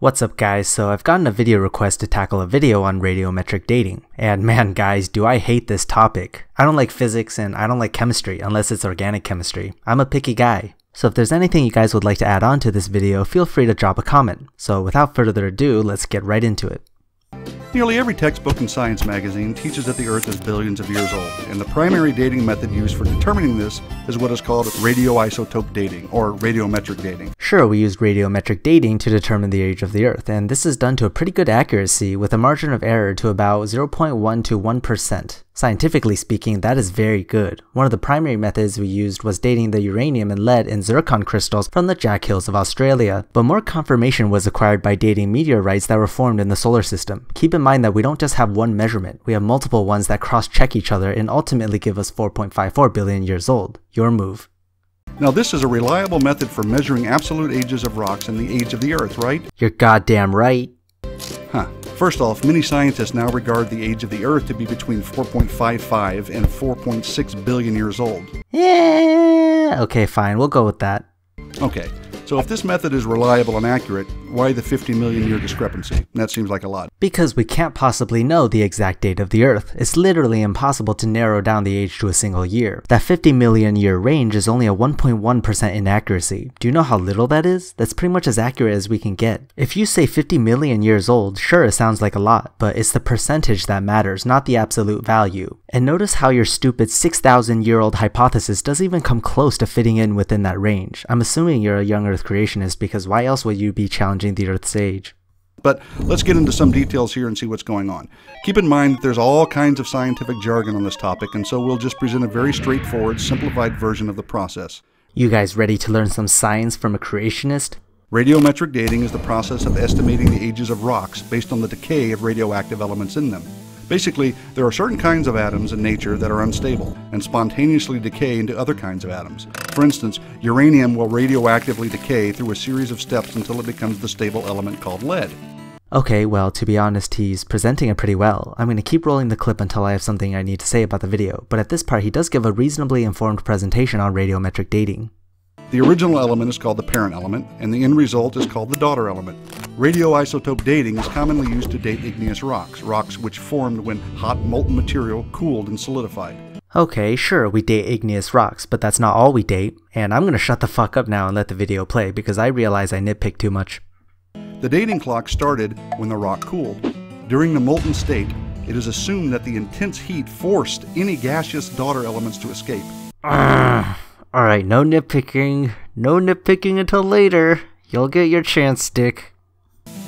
What's up guys, so I've gotten a video request to tackle a video on radiometric dating. And man guys, do I hate this topic. I don't like physics and I don't like chemistry unless it's organic chemistry. I'm a picky guy. So if there's anything you guys would like to add on to this video, feel free to drop a comment. So without further ado, let's get right into it. Nearly every textbook and science magazine teaches that the Earth is billions of years old, and the primary dating method used for determining this is what is called radioisotope dating, or radiometric dating. Sure, we used radiometric dating to determine the age of the Earth, and this is done to a pretty good accuracy with a margin of error to about 0.1 to 1%. Scientifically speaking, that is very good. One of the primary methods we used was dating the uranium and lead in zircon crystals from the Jack Hills of Australia, but more confirmation was acquired by dating meteorites that were formed in the solar system. Keep in mind that we don't just have one measurement, we have multiple ones that cross-check each other and ultimately give us 4.54 billion years old. Your move. Now this is a reliable method for measuring absolute ages of rocks and the age of the Earth, right? You're goddamn right. Huh. First off, many scientists now regard the age of the Earth to be between 4.55 and 4.6 billion years old. Yeah. Okay, fine. We'll go with that. Okay. So if this method is reliable and accurate, why the 50 million year discrepancy? That seems like a lot. Because we can't possibly know the exact date of the Earth. It's literally impossible to narrow down the age to a single year. That 50 million year range is only a 1.1% inaccuracy. Do you know how little that is? That's pretty much as accurate as we can get. If you say 50 million years old, sure it sounds like a lot, but it's the percentage that matters, not the absolute value. And notice how your stupid 6,000 year old hypothesis doesn't even come close to fitting in within that range. I'm assuming you're a young Earth creationist because why else would you be challenging the Earth's age? But let's get into some details here and see what's going on. Keep in mind that there's all kinds of scientific jargon on this topic, and so we'll just present a very straightforward, simplified version of the process. You guys ready to learn some science from a creationist? Radiometric dating is the process of estimating the ages of rocks based on the decay of radioactive elements in them. Basically, there are certain kinds of atoms in nature that are unstable and spontaneously decay into other kinds of atoms. For instance, uranium will radioactively decay through a series of steps until it becomes the stable element called lead. Okay, well, to be honest, he's presenting it pretty well. I'm going to keep rolling the clip until I have something I need to say about the video, but at this part he does give a reasonably informed presentation on radiometric dating. The original element is called the parent element, and the end result is called the daughter element. Radioisotope dating is commonly used to date igneous rocks, rocks which formed when hot molten material cooled and solidified. Okay, sure, we date igneous rocks, but that's not all we date, and I'm gonna shut the fuck up now and let the video play because I realize I nitpick too much. The dating clock started when the rock cooled. During the molten state, it is assumed that the intense heat forced any gaseous daughter elements to escape. Alright, no nitpicking. No nitpicking until later. You'll get your chance, Dick.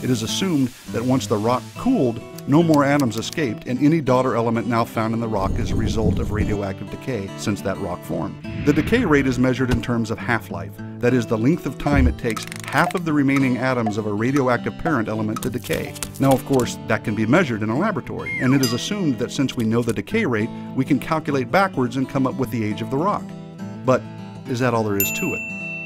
It is assumed that once the rock cooled, no more atoms escaped, and any daughter element now found in the rock is a result of radioactive decay since that rock formed. The decay rate is measured in terms of half-life, that is, the length of time it takes half of the remaining atoms of a radioactive parent element to decay. Now, of course, that can be measured in a laboratory, and it is assumed that since we know the decay rate, we can calculate backwards and come up with the age of the rock. But is that all there is to it?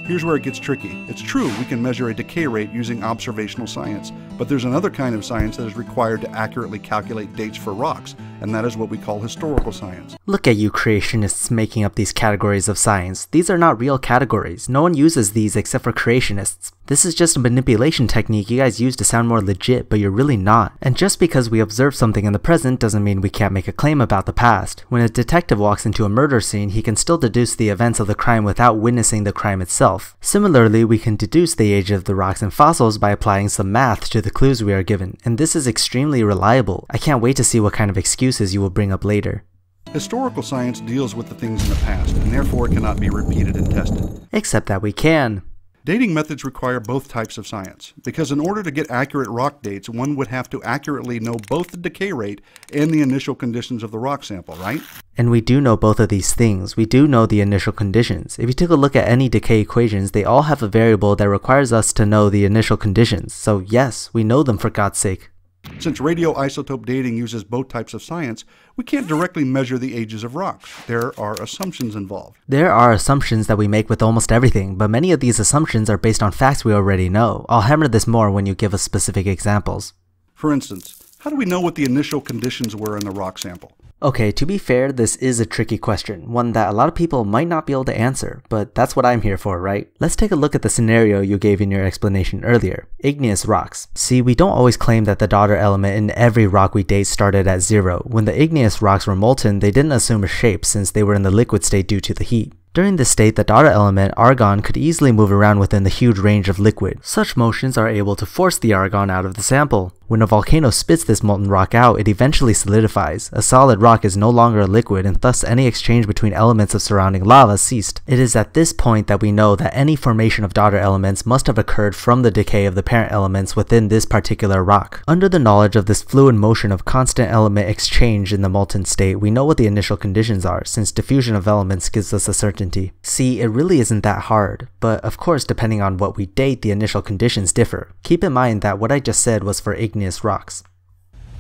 Here's where it gets tricky. It's true we can measure a decay rate using observational science, but there's another kind of science that is required to accurately calculate dates for rocks, and that is what we call historical science. Look at you creationists making up these categories of science. These are not real categories. No one uses these except for creationists. This is just a manipulation technique you guys use to sound more legit, but you're really not. And just because we observe something in the present doesn't mean we can't make a claim about the past. When a detective walks into a murder scene, he can still deduce the events of the crime without witnessing the crime itself. Similarly, we can deduce the age of the rocks and fossils by applying some math to the clues we are given, and this is extremely reliable. I can't wait to see what kind of excuses you will bring up later. Historical science deals with the things in the past, and therefore it cannot be repeated and tested. Except that we can. Dating methods require both types of science, because in order to get accurate rock dates, one would have to accurately know both the decay rate and the initial conditions of the rock sample, right? And we do know both of these things. We do know the initial conditions. If you take a look at any decay equations, they all have a variable that requires us to know the initial conditions. So yes, we know them for God's sake. Since radioisotope dating uses both types of science, we can't directly measure the ages of rocks. There are assumptions involved. There are assumptions that we make with almost everything, but many of these assumptions are based on facts we already know. I'll hammer this more when you give us specific examples. For instance, how do we know what the initial conditions were in the rock sample? Okay, to be fair, this is a tricky question, one that a lot of people might not be able to answer, but that's what I'm here for, right? Let's take a look at the scenario you gave in your explanation earlier igneous rocks. See, we don't always claim that the daughter element in every rock we date started at zero. When the igneous rocks were molten, they didn't assume a shape since they were in the liquid state due to the heat. During this state, the daughter element, argon, could easily move around within the huge range of liquid. Such motions are able to force the argon out of the sample. When a volcano spits this molten rock out, it eventually solidifies. A solid rock is no longer a liquid and thus any exchange between elements of surrounding lava ceased. It is at this point that we know that any formation of daughter elements must have occurred from the decay of the parent elements within this particular rock. Under the knowledge of this fluid motion of constant element exchange in the molten state, we know what the initial conditions are, since diffusion of elements gives us a certainty. See, it really isn't that hard, but of course depending on what we date, the initial conditions differ. Keep in mind that what I just said was for igneous igneous rocks.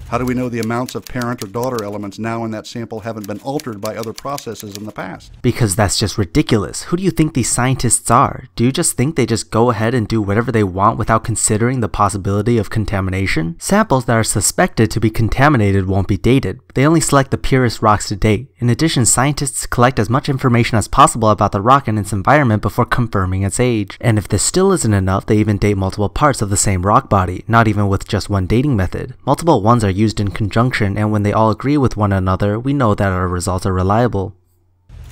How do we know the amounts of parent or daughter elements now in that sample haven't been altered by other processes in the past? Because that's just ridiculous. Who do you think these scientists are? Do you just think they just go ahead and do whatever they want without considering the possibility of contamination? Samples that are suspected to be contaminated won't be dated. They only select the purest rocks to date. In addition, scientists collect as much information as possible about the rock and its environment before confirming its age. And if this still isn't enough, they even date multiple parts of the same rock body, not even with just one dating method. Multiple ones are used in conjunction and when they all agree with one another, we know that our results are reliable.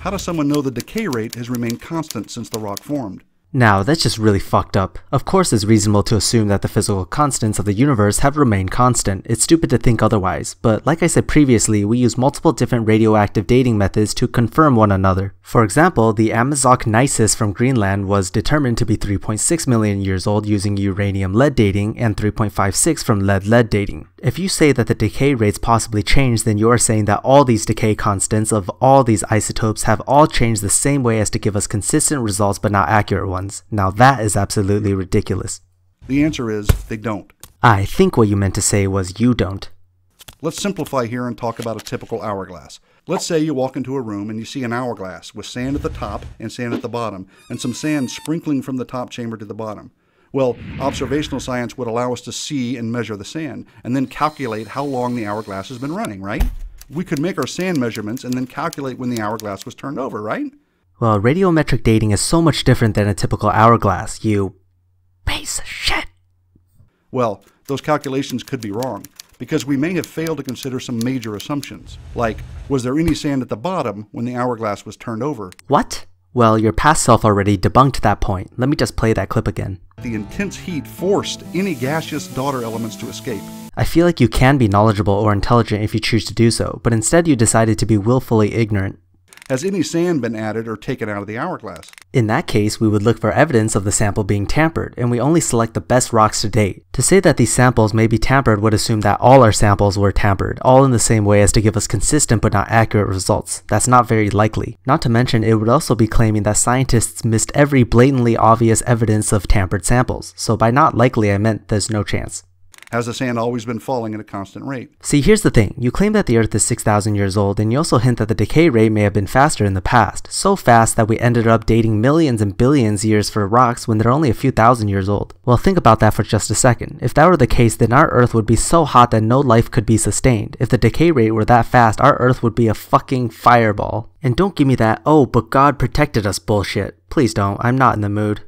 How does someone know the decay rate has remained constant since the rock formed? Now, that's just really fucked up. Of course it's reasonable to assume that the physical constants of the universe have remained constant, it's stupid to think otherwise, but like I said previously, we use multiple different radioactive dating methods to confirm one another. For example, the Amitsoq gneisses from Greenland was determined to be 3.6 million years old using uranium-lead dating and 3.56 from lead-lead dating. If you say that the decay rates possibly changed, then you are saying that all these decay constants of all these isotopes have all changed the same way as to give us consistent results but not accurate ones. Now that is absolutely ridiculous. The answer is they don't. I think what you meant to say was you don't. Let's simplify here and talk about a typical hourglass. Let's say you walk into a room and you see an hourglass with sand at the top and sand at the bottom, and some sand sprinkling from the top chamber to the bottom. Well, observational science would allow us to see and measure the sand, and then calculate how long the hourglass has been running, right? We could make our sand measurements and then calculate when the hourglass was turned over, right? Well, radiometric dating is so much different than a typical hourglass, you piece of shit. Well, those calculations could be wrong, because we may have failed to consider some major assumptions, like, was there any sand at the bottom when the hourglass was turned over? What? Well, your past self already debunked that point. Let me just play that clip again. The intense heat forced any gaseous daughter elements to escape. I feel like you can be knowledgeable or intelligent if you choose to do so, but instead you decided to be willfully ignorant. Has any sand been added or taken out of the hourglass? In that case, we would look for evidence of the sample being tampered, and we only select the best rocks to date. To say that these samples may be tampered would assume that all our samples were tampered, all in the same way as to give us consistent but not accurate results. That's not very likely. Not to mention, it would also be claiming that scientists missed every blatantly obvious evidence of tampered samples, so by not likely I meant there's no chance. Has the sand always been falling at a constant rate? See, here's the thing. You claim that the Earth is 6,000 years old, and you also hint that the decay rate may have been faster in the past. So fast that we ended up dating millions and billions years for rocks when they're only a few thousand years old. Well, think about that for just a second. If that were the case, then our Earth would be so hot that no life could be sustained. If the decay rate were that fast, our Earth would be a fucking fireball. And don't give me that, oh, but God protected us bullshit. Please don't. I'm not in the mood.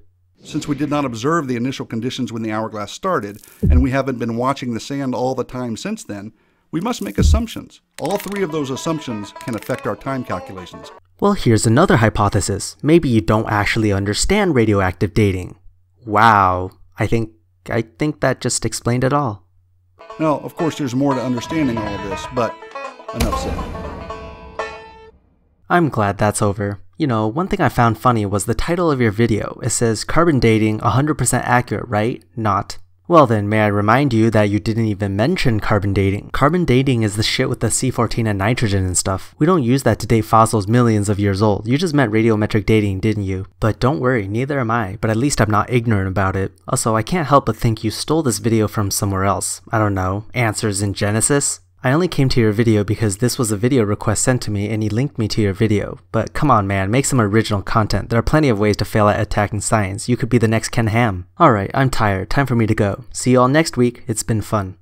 Since we did not observe the initial conditions when the hourglass started, and we haven't been watching the sand all the time since then, we must make assumptions. All three of those assumptions can affect our time calculations. Well, here's another hypothesis. Maybe you don't actually understand radioactive dating. Wow. I think I think that just explained it all. Now, of course, there's more to understanding all of this, but enough said. I'm glad that's over. You know, one thing I found funny was the title of your video. It says carbon dating 100% accurate, right? Not. Well then, may I remind you that you didn't even mention carbon dating. Carbon dating is the shit with the C14 and nitrogen and stuff. We don't use that to date fossils millions of years old. You just meant radiometric dating, didn't you? But don't worry, neither am I, but at least I'm not ignorant about it. Also, I can't help but think you stole this video from somewhere else. I don't know, Answers in Genesis? I only came to your video because this was a video request sent to me and he linked me to your video. But come on man, make some original content. There are plenty of ways to fail at attacking science. You could be the next Ken Ham. Alright, I'm tired. Time for me to go. See you all next week. It's been fun.